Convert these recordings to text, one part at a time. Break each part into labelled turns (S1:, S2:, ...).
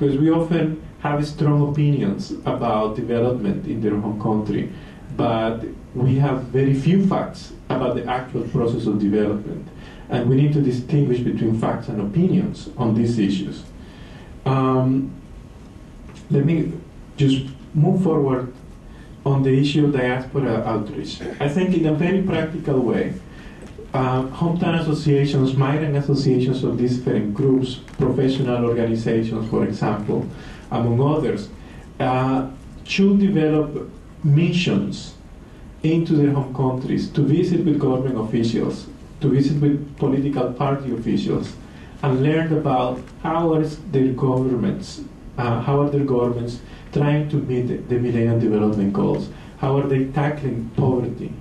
S1: because we often have strong opinions about development in their home country, but we have very few facts about the actual process of development. And we need to distinguish between facts and opinions on these issues. Um, let me just move forward on the issue of diaspora outreach. I think in a very practical way, uh, hometown associations, migrant associations of different groups, professional organizations, for example, among others, uh, should develop missions into their home countries to visit with government officials, to visit with political party officials, and learn about how are their governments, uh, how are their governments trying to meet the Millennium Development Goals, how are they tackling poverty.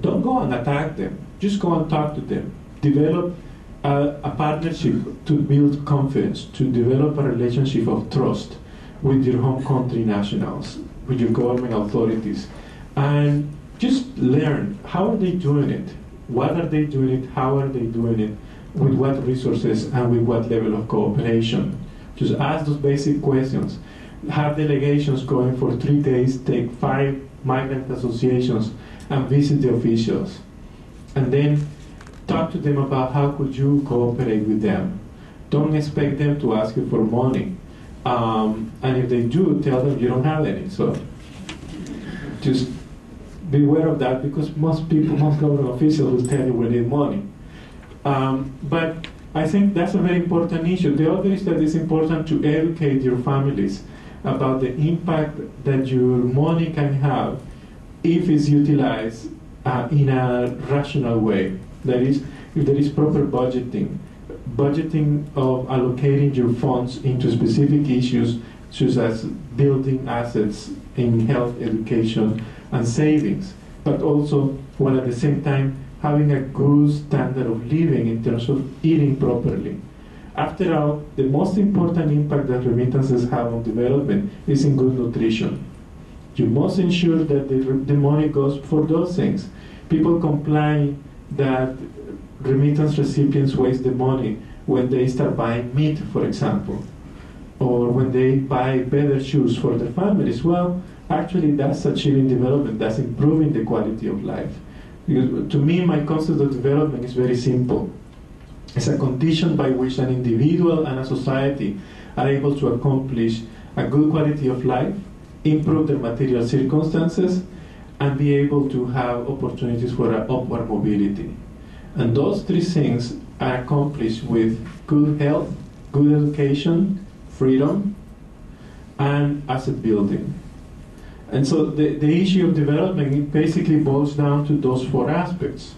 S1: Don't go and attack them just go and talk to them. Develop a, a partnership to build confidence, to develop a relationship of trust with your home country nationals, with your government authorities, and just learn how are they doing it, what are they doing it, how are they doing it, with what resources and with what level of cooperation. Just ask those basic questions. Have delegations going for three days, take five migrant associations, and visit the officials and then talk to them about how could you cooperate with them. Don't expect them to ask you for money. Um, and if they do, tell them you don't have any. So just beware of that because most people, most government officials will tell you we need money. Um, but I think that's a very important issue. The other is that it's important to educate your families about the impact that your money can have if it's utilized uh, in a rational way. That is, if there is proper budgeting, budgeting of allocating your funds into specific issues such as building assets in health, education, and savings, but also while at the same time having a good standard of living in terms of eating properly. After all, the most important impact that remittances have on development is in good nutrition. You must ensure that the, the money goes for those things. People complain that remittance recipients waste the money when they start buying meat, for example, or when they buy better shoes for their families. Well, actually, that's achieving development, that's improving the quality of life. Because to me, my concept of development is very simple. It's a condition by which an individual and a society are able to accomplish a good quality of life improve their material circumstances, and be able to have opportunities for upward mobility. And those three things are accomplished with good health, good education, freedom, and asset building. And so the, the issue of development basically boils down to those four aspects.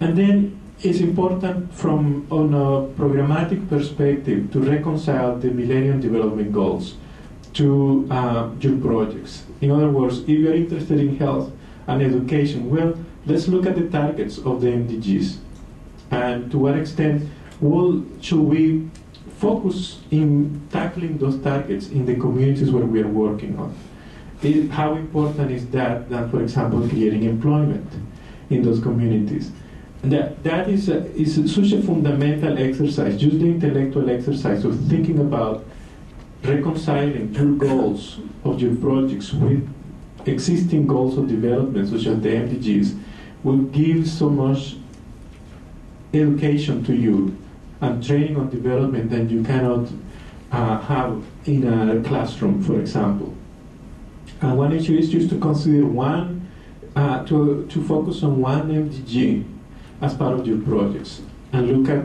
S1: And then it's important from on a programmatic perspective to reconcile the Millennium Development Goals to uh, your projects. In other words, if you're interested in health and education, well, let's look at the targets of the MDGs and to what extent will, should we focus in tackling those targets in the communities where we are working on. It, how important is that than, for example, creating employment in those communities? that, that is, a, is such a fundamental exercise, just the intellectual exercise of thinking about reconciling your goals of your projects with existing goals of development, such as the MDGs, will give so much education to you and training on development that you cannot uh, have in a classroom, for example. And one issue is just to consider one, uh, to, to focus on one MDG as part of your projects and look at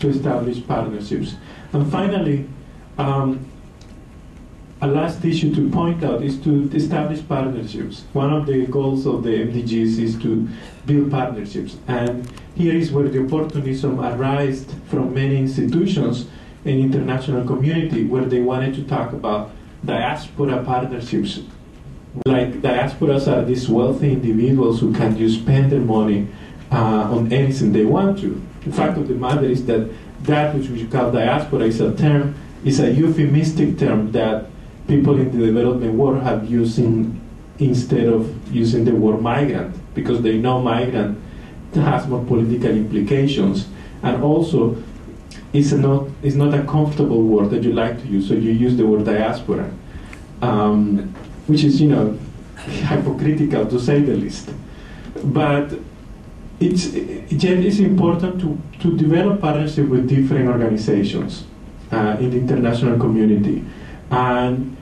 S1: to establish partnerships. And finally, um, a last issue to point out is to establish partnerships. One of the goals of the MDGs is to build partnerships. And here is where the opportunism arises from many institutions in international community where they wanted to talk about diaspora partnerships. Like diasporas are these wealthy individuals who can just spend their money uh, on anything they want to. The fact of the matter is that that which we call diaspora is a term, is a euphemistic term that people in the development world have using instead of using the word migrant because they know migrant has more political implications and also it's not is not a comfortable word that you like to use, so you use the word diaspora, um, which is you know hypocritical to say the least. But it's it's important to, to develop partnership with different organizations uh, in the international community and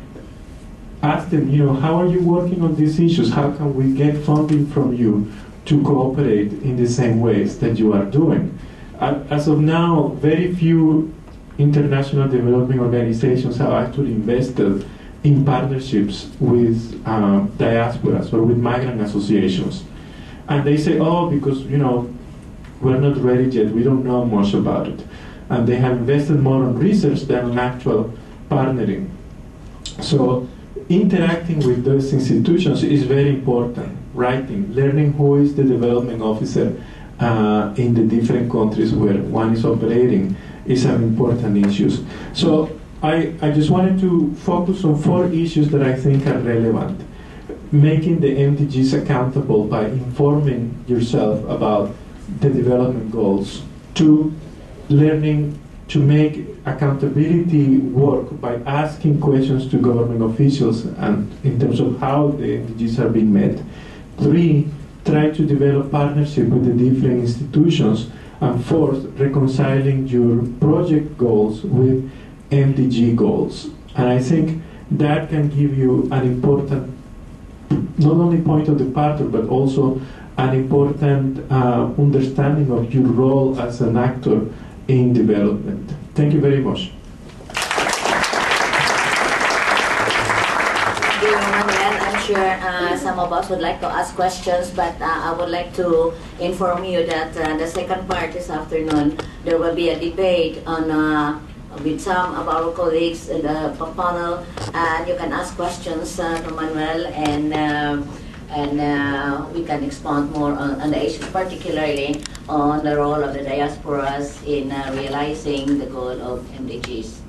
S1: ask them, you know, how are you working on these issues? How can we get funding from you to cooperate in the same ways that you are doing? As of now, very few international development organizations have actually invested in partnerships with uh, diasporas or with migrant associations. And they say, oh, because, you know, we're not ready yet, we don't know much about it. And they have invested more on research than on actual partnering. So interacting with those institutions is very important. Writing, learning who is the development officer uh, in the different countries where one is operating is an important issue. So I, I just wanted to focus on four issues that I think are relevant. Making the MDGs accountable by informing yourself about the development goals. Two, learning to make accountability work by asking questions to government officials and in terms of how the MDGs are being met. Three, try to develop partnership with the different institutions. And fourth, reconciling your project goals with MDG goals. And I think that can give you an important, not only point of departure, but also an important uh, understanding of your role as an actor in development. Thank you very much.
S2: I'm sure uh, some of us would like to ask questions, but uh, I would like to inform you that uh, the second part this afternoon, there will be a debate on uh, with some of our colleagues in the panel, and you can ask questions uh, to Manuel and and uh, we can expand more on, on, the issues, particularly on the role of the diasporas in uh, realizing the goal of MDGs.